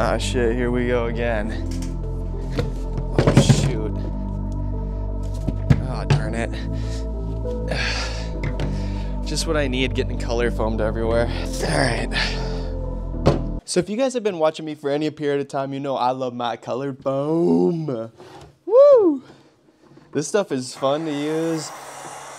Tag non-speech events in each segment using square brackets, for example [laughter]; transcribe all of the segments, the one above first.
Ah, shit, here we go again. Oh, shoot. Oh, darn it. [sighs] Just what I need getting color foamed everywhere. All right. So if you guys have been watching me for any period of time, you know I love my colored foam. Woo! This stuff is fun to use.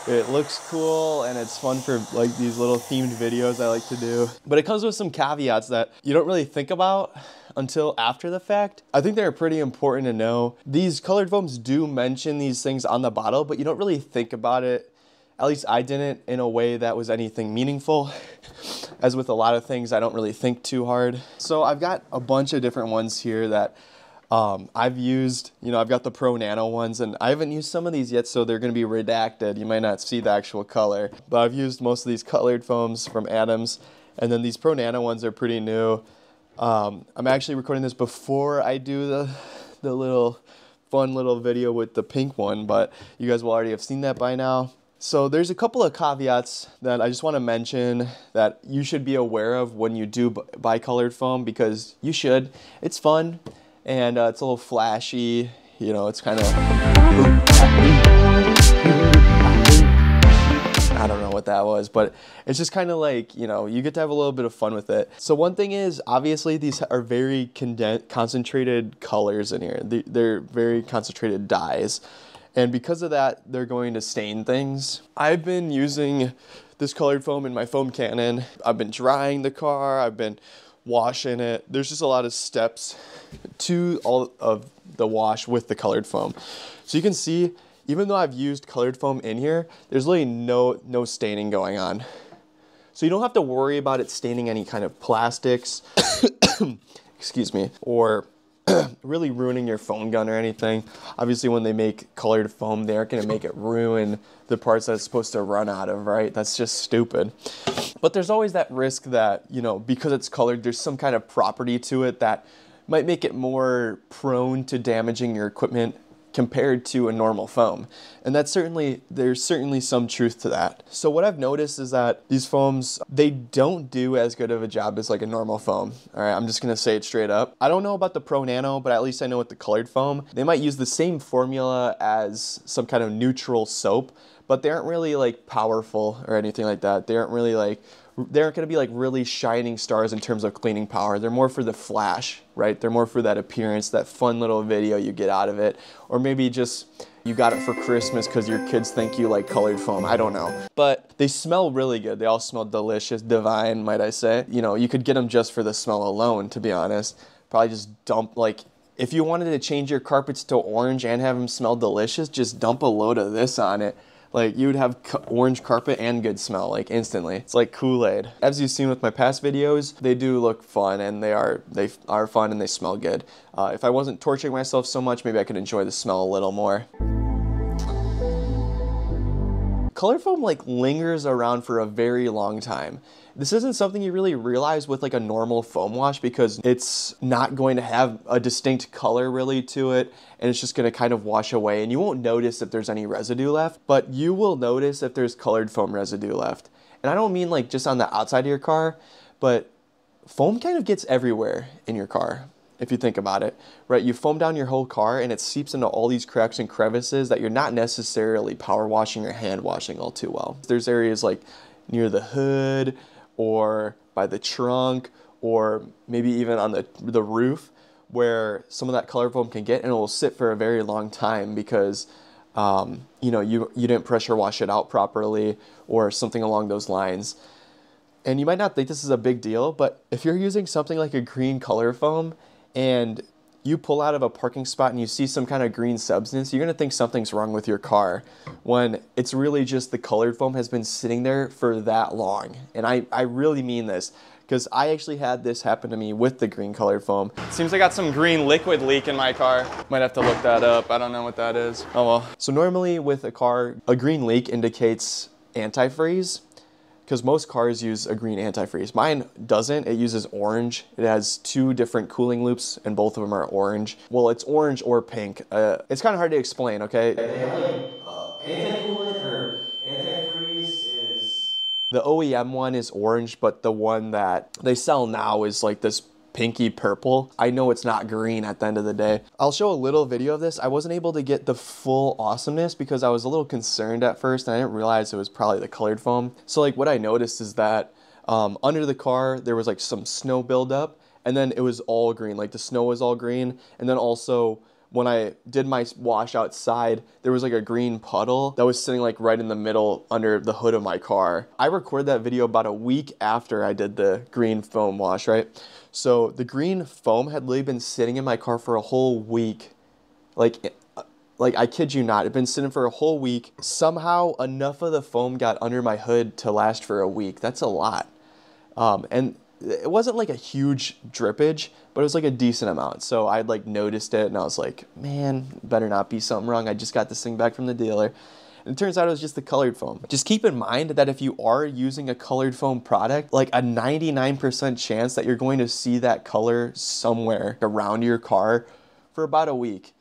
It looks cool and it's fun for like these little themed videos I like to do. But it comes with some caveats that you don't really think about until after the fact. I think they're pretty important to know. These colored foams do mention these things on the bottle, but you don't really think about it at least I didn't in a way that was anything meaningful. [laughs] As with a lot of things, I don't really think too hard. So I've got a bunch of different ones here that um, I've used. You know, I've got the Pro Nano ones, and I haven't used some of these yet, so they're going to be redacted. You might not see the actual color, but I've used most of these colored foams from Adam's, and then these Pro Nano ones are pretty new. Um, I'm actually recording this before I do the the little fun little video with the pink one, but you guys will already have seen that by now. So there's a couple of caveats that I just want to mention that you should be aware of when you do bicolored foam because you should. It's fun and uh, it's a little flashy. You know, it's kind of. I don't know what that was, but it's just kind of like, you know, you get to have a little bit of fun with it. So one thing is, obviously, these are very concentrated colors in here. They're very concentrated dyes. And because of that, they're going to stain things. I've been using this colored foam in my foam cannon. I've been drying the car, I've been washing it. There's just a lot of steps to all of the wash with the colored foam. So you can see, even though I've used colored foam in here, there's really no, no staining going on. So you don't have to worry about it staining any kind of plastics, [coughs] excuse me, or [clears throat] really ruining your foam gun or anything. Obviously, when they make colored foam, they aren't going to make it ruin the parts that it's supposed to run out of, right? That's just stupid. But there's always that risk that, you know, because it's colored, there's some kind of property to it that might make it more prone to damaging your equipment compared to a normal foam. And that's certainly, there's certainly some truth to that. So what I've noticed is that these foams, they don't do as good of a job as like a normal foam. All right, I'm just gonna say it straight up. I don't know about the Pro Nano, but at least I know with the colored foam, they might use the same formula as some kind of neutral soap, but they aren't really like powerful or anything like that. They aren't really like they aren't going to be like really shining stars in terms of cleaning power. They're more for the flash, right? They're more for that appearance, that fun little video you get out of it. Or maybe just you got it for Christmas because your kids think you like colored foam. I don't know. But they smell really good. They all smell delicious, divine, might I say. You know, you could get them just for the smell alone, to be honest. Probably just dump, like, if you wanted to change your carpets to orange and have them smell delicious, just dump a load of this on it like you would have orange carpet and good smell like instantly. It's like Kool-Aid. As you've seen with my past videos, they do look fun and they are they are fun and they smell good. Uh, if I wasn't torturing myself so much, maybe I could enjoy the smell a little more. Color foam like lingers around for a very long time. This isn't something you really realize with like a normal foam wash because it's not going to have a distinct color really to it and it's just going to kind of wash away and you won't notice if there's any residue left, but you will notice if there's colored foam residue left. And I don't mean like just on the outside of your car, but foam kind of gets everywhere in your car if you think about it, right? You foam down your whole car and it seeps into all these cracks and crevices that you're not necessarily power washing or hand washing all too well. There's areas like near the hood or by the trunk or maybe even on the, the roof where some of that color foam can get and it will sit for a very long time because um, you know you, you didn't pressure wash it out properly or something along those lines and you might not think this is a big deal but if you're using something like a green color foam and you pull out of a parking spot and you see some kind of green substance, you're going to think something's wrong with your car when it's really just the colored foam has been sitting there for that long. And I, I really mean this because I actually had this happen to me with the green colored foam. Seems I got some green liquid leak in my car. Might have to look that up. I don't know what that is. Oh well. So normally with a car, a green leak indicates antifreeze because most cars use a green antifreeze. Mine doesn't. It uses orange. It has two different cooling loops, and both of them are orange. Well, it's orange or pink. Uh, it's kind of hard to explain, okay? Uh, anti-coolant or antifreeze is... The OEM one is orange, but the one that they sell now is like this pinky purple. I know it's not green at the end of the day. I'll show a little video of this. I wasn't able to get the full awesomeness because I was a little concerned at first and I didn't realize it was probably the colored foam. So like what I noticed is that um, under the car there was like some snow buildup and then it was all green. Like the snow was all green and then also when I did my wash outside, there was like a green puddle that was sitting like right in the middle under the hood of my car. I recorded that video about a week after I did the green foam wash, right? So the green foam had literally been sitting in my car for a whole week. Like, like I kid you not, it'd been sitting for a whole week. Somehow enough of the foam got under my hood to last for a week. That's a lot. Um, and it wasn't like a huge drippage, but it was like a decent amount. So I'd like noticed it and I was like, man, better not be something wrong. I just got this thing back from the dealer. And it turns out it was just the colored foam. Just keep in mind that if you are using a colored foam product, like a 99% chance that you're going to see that color somewhere around your car for about a week.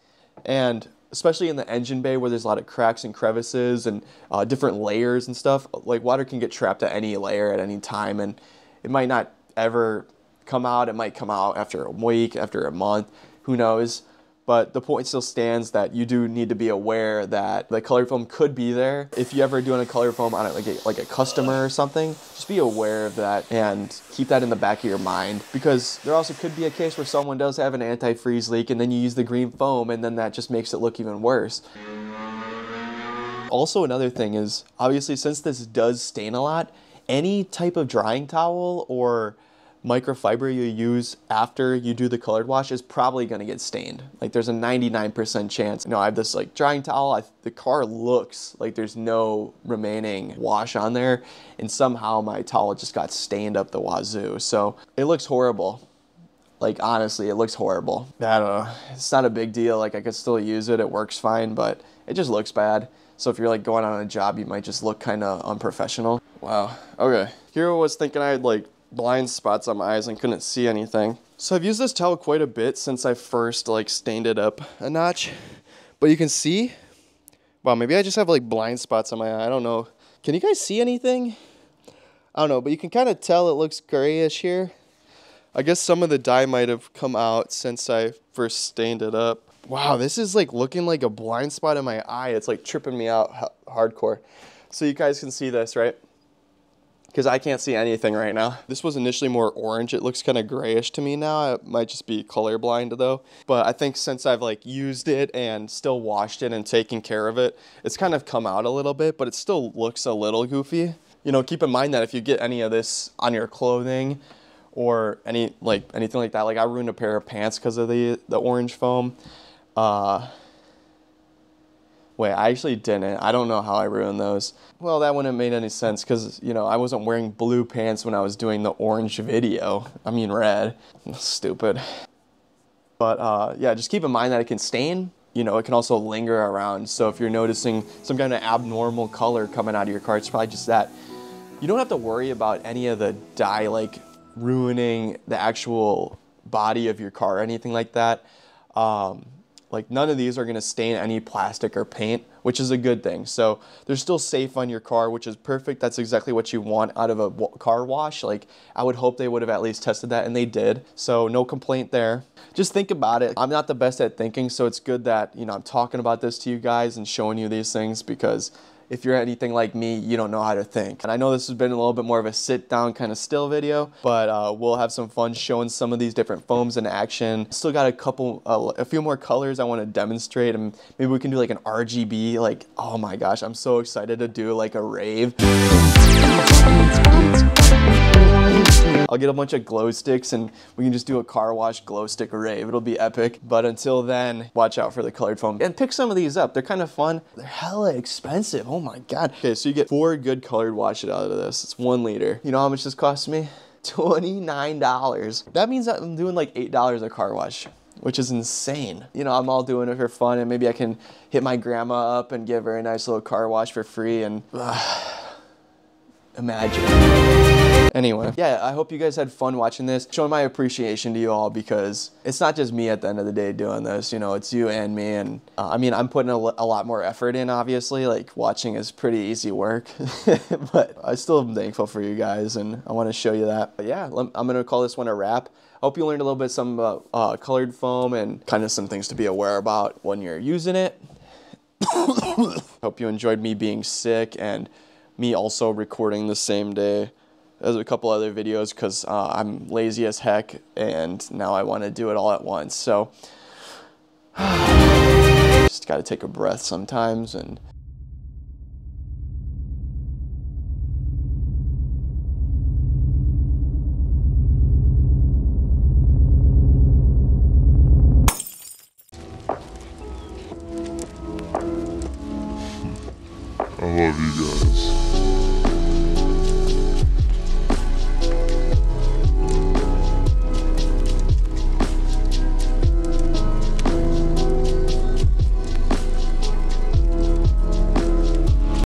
And especially in the engine bay where there's a lot of cracks and crevices and uh, different layers and stuff, like water can get trapped at any layer at any time and it might not ever come out. It might come out after a week, after a month, who knows. But the point still stands that you do need to be aware that the color foam could be there. If you ever doing a color foam on it, like a, like a customer or something, just be aware of that and keep that in the back of your mind because there also could be a case where someone does have an antifreeze leak and then you use the green foam and then that just makes it look even worse. Also, another thing is obviously since this does stain a lot, any type of drying towel or microfiber you use after you do the colored wash is probably going to get stained. Like there's a 99% chance. You know, I have this like drying towel. I, the car looks like there's no remaining wash on there. And somehow my towel just got stained up the wazoo. So it looks horrible. Like honestly, it looks horrible. I don't know. It's not a big deal. Like I could still use it. It works fine, but it just looks bad. So if you're like going on a job, you might just look kind of unprofessional. Wow. Okay. Here I was thinking I had like blind spots on my eyes and couldn't see anything. So I've used this towel quite a bit since I first like stained it up a notch. But you can see, wow, maybe I just have like blind spots on my eye. I don't know. Can you guys see anything? I don't know, but you can kind of tell it looks grayish here. I guess some of the dye might have come out since I first stained it up. Wow, this is like looking like a blind spot in my eye. It's like tripping me out hardcore. So you guys can see this, right? Because I can't see anything right now. This was initially more orange. It looks kind of grayish to me now. It might just be colorblind though. But I think since I've like used it and still washed it and taken care of it, it's kind of come out a little bit, but it still looks a little goofy. You know, keep in mind that if you get any of this on your clothing or any like anything like that, like I ruined a pair of pants because of the, the orange foam. Uh, Wait, I actually didn't. I don't know how I ruined those. Well, that wouldn't have made any sense because, you know, I wasn't wearing blue pants when I was doing the orange video. I mean red. [laughs] Stupid. But uh, yeah, just keep in mind that it can stain. You know, it can also linger around. So if you're noticing some kind of abnormal color coming out of your car, it's probably just that. You don't have to worry about any of the dye like ruining the actual body of your car or anything like that. Um, like none of these are going to stain any plastic or paint, which is a good thing. So they're still safe on your car, which is perfect. That's exactly what you want out of a car wash. Like I would hope they would have at least tested that and they did. So no complaint there. Just think about it. I'm not the best at thinking, so it's good that, you know, I'm talking about this to you guys and showing you these things because if you're anything like me, you don't know how to think. And I know this has been a little bit more of a sit down kind of still video, but uh, we'll have some fun showing some of these different foams in action. Still got a couple, uh, a few more colors I want to demonstrate and maybe we can do like an RGB, like, oh my gosh, I'm so excited to do like a rave. I'll get a bunch of glow sticks and we can just do a car wash glow stick rave. It'll be epic. But until then, watch out for the colored foam and pick some of these up. They're kind of fun. They're hella expensive. Oh my God. Okay, so you get four good colored washes out of this. It's one liter. You know how much this cost me? [laughs] $29. That means that I'm doing like $8 a car wash which is insane. You know, I'm all doing it for fun and maybe I can hit my grandma up and give her a nice little car wash for free and uh, [sighs] imagine. Anyway, yeah, I hope you guys had fun watching this. Showing my appreciation to you all because it's not just me at the end of the day doing this, you know, it's you and me. And uh, I mean, I'm putting a, a lot more effort in, obviously. Like, watching is pretty easy work, [laughs] but I still am thankful for you guys and I want to show you that. But yeah, I'm going to call this one a wrap. I hope you learned a little bit some about uh, colored foam and kind of some things to be aware about when you're using it. [coughs] hope you enjoyed me being sick and me also recording the same day as a couple other videos because uh, I'm lazy as heck and now I want to do it all at once. So [sighs] just got to take a breath sometimes and love you guys.